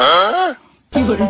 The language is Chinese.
啊？有人